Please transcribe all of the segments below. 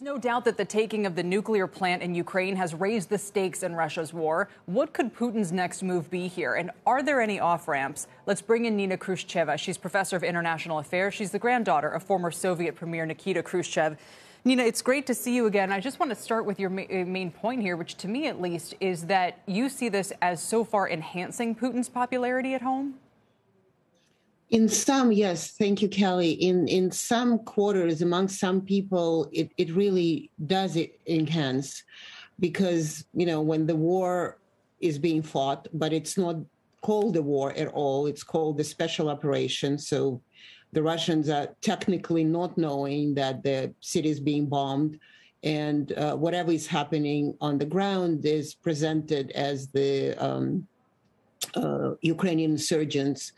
No doubt that the taking of the nuclear plant in Ukraine has raised the stakes in Russia's war. What could Putin's next move be here? And are there any off ramps? Let's bring in Nina Khrushcheva. She's professor of international affairs. She's the granddaughter of former Soviet Premier Nikita Khrushchev. Nina, it's great to see you again. I just want to start with your uh, main point here, which to me at least is that you see this as so far enhancing Putin's popularity at home. In some, yes, thank you, Kelly. In in some quarters, among some people, it, it really does it enhance because you know when the war is being fought, but it's not called a war at all. It's called the special operation. So the Russians are technically not knowing that the city is being bombed, and uh, whatever is happening on the ground is presented as the um, uh, Ukrainian insurgents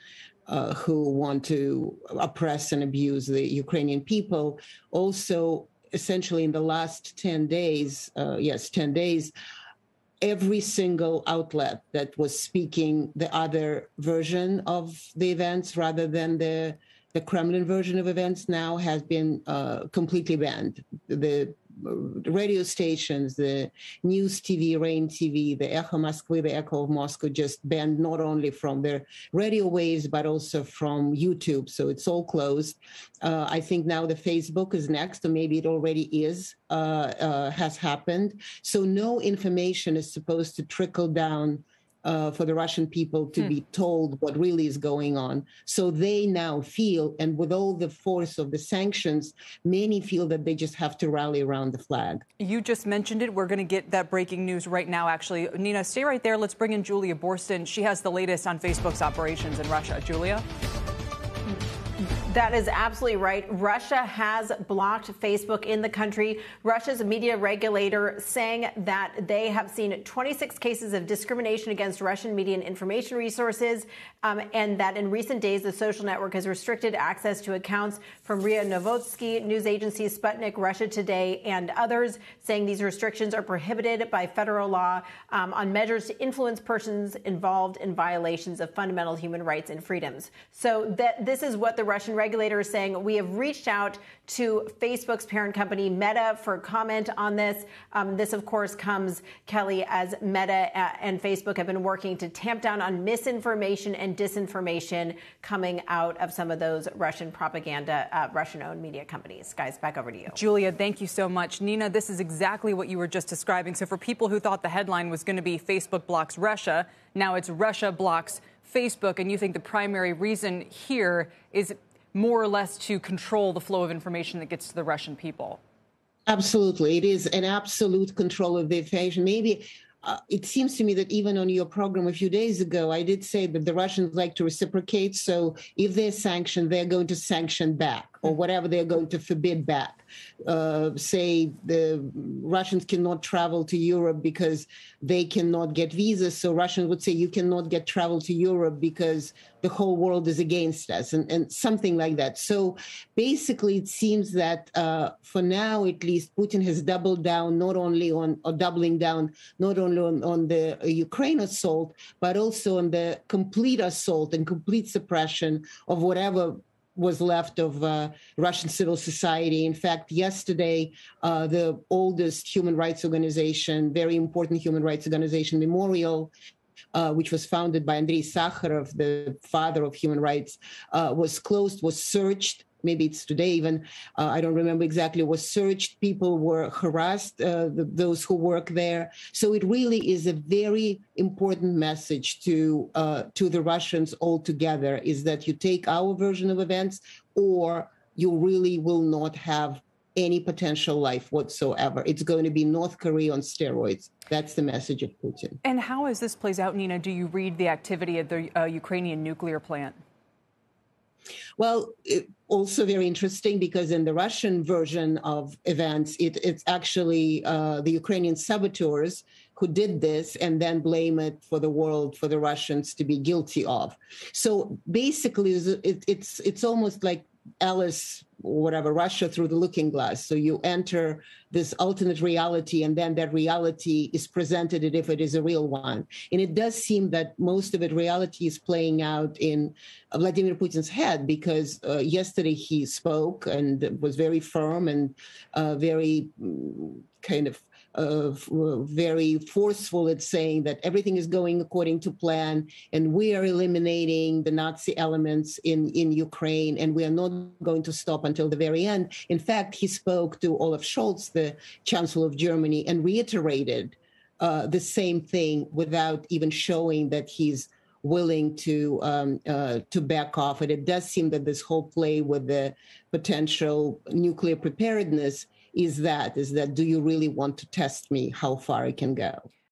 uh, who want to oppress and abuse the Ukrainian people. Also, essentially, in the last 10 days, uh, yes, 10 days, every single outlet that was speaking the other version of the events rather than the the Kremlin version of events now has been uh, completely banned. The radio stations, the news TV, Rain TV, the Echo Moskvy, the Echo of Moscow just banned not only from their radio waves, but also from YouTube. So it's all closed. Uh, I think now the Facebook is next, or maybe it already is, uh, uh, has happened. So no information is supposed to trickle down uh, for the Russian people to hmm. be told what really is going on. So they now feel, and with all the force of the sanctions, many feel that they just have to rally around the flag. You just mentioned it. We're going to get that breaking news right now, actually. Nina, stay right there. Let's bring in Julia Boorstin. She has the latest on Facebook's operations in Russia. Julia? That is absolutely right. Russia has blocked Facebook in the country. Russia's media regulator saying that they have seen 26 cases of discrimination against Russian media and information resources, um, and that in recent days the social network has restricted access to accounts from RIA Novosti, news agency Sputnik, Russia Today, and others, saying these restrictions are prohibited by federal law um, on measures to influence persons involved in violations of fundamental human rights and freedoms. So that this is what the Russian regulator is saying. We have reached out to Facebook's parent company, Meta, for comment on this. Um, this, of course, comes, Kelly, as Meta uh, and Facebook have been working to tamp down on misinformation and disinformation coming out of some of those Russian propaganda, uh, Russian owned media companies. Guys, back over to you. Julia, thank you so much. Nina, this is exactly what you were just describing. So, for people who thought the headline was going to be Facebook blocks Russia, now it's Russia blocks Facebook, and you think the primary reason here is more or less to control the flow of information that gets to the Russian people. Absolutely. It is an absolute control of the information. Maybe uh, it seems to me that even on your program a few days ago, I did say that the Russians like to reciprocate. So if they're sanctioned, they're going to sanction back or whatever they're going to forbid back. Uh, say the Russians cannot travel to Europe because they cannot get visas. So Russians would say you cannot get travel to Europe because the whole world is against us and, and something like that. So basically, it seems that uh, for now, at least, Putin has doubled down not only on or doubling down not only on, on the Ukraine assault, but also on the complete assault and complete suppression of whatever was left of uh, Russian civil society. In fact, yesterday, uh, the oldest human rights organization, very important human rights organization, Memorial, uh, which was founded by Andrei Sakharov, the father of human rights, uh, was closed, was searched, maybe it's today even, uh, I don't remember exactly, was searched. People were harassed, uh, the, those who work there. So it really is a very important message to uh, to the Russians altogether: is that you take our version of events, or you really will not have any potential life whatsoever. It's going to be North Korea on steroids. That's the message of Putin. And how this plays out, Nina, do you read the activity at the uh, Ukrainian nuclear plant? Well, it, also very interesting because in the Russian version of events, it, it's actually uh, the Ukrainian saboteurs who did this and then blame it for the world for the Russians to be guilty of. So basically, it, it's it's almost like Alice whatever Russia through the looking glass. So you enter this alternate reality, and then that reality is presented as if it is a real one. And it does seem that most of it reality is playing out in Vladimir Putin's head because uh, yesterday he spoke and was very firm and uh, very mm, kind of uh, very forceful at saying that everything is going according to plan and we are eliminating the Nazi elements in, in Ukraine and we are not going to stop until the very end. In fact, he spoke to Olaf Scholz, the Chancellor of Germany, and reiterated uh, the same thing without even showing that he's willing to um, uh, to back off. And it does seem that this whole play with the potential nuclear preparedness is that is that do you really want to test me how far I can go?